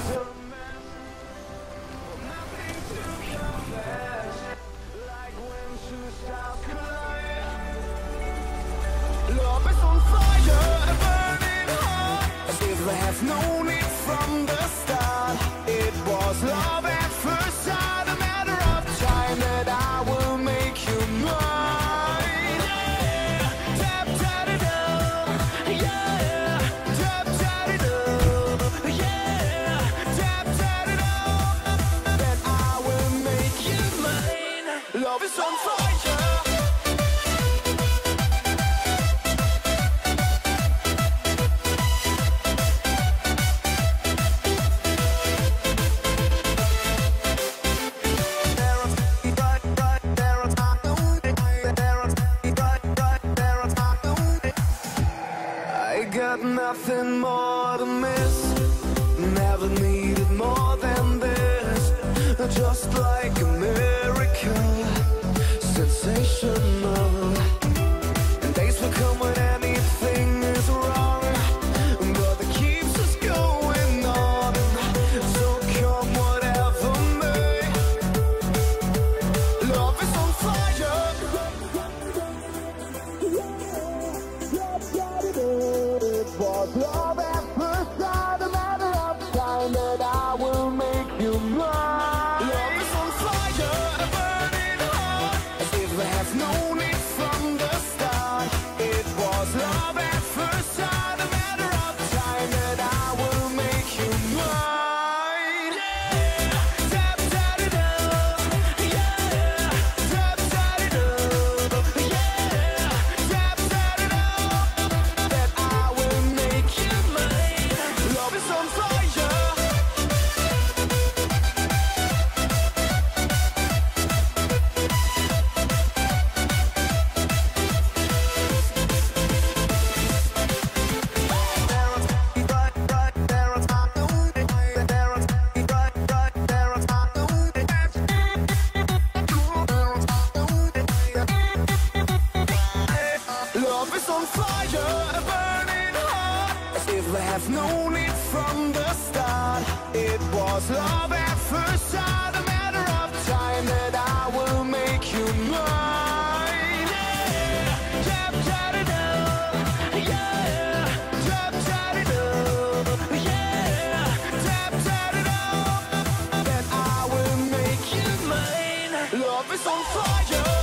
안녕하세요. Got nothing more to miss. Never needed more than this. Just like a love on fire, a burning hot, as if we have known it from the start. It was love at first sight, a matter of time that I will make you mine. Yeah, tap tap it up, yeah, tap it up, yeah, tap it up. That I will make you mine. Love is on fire.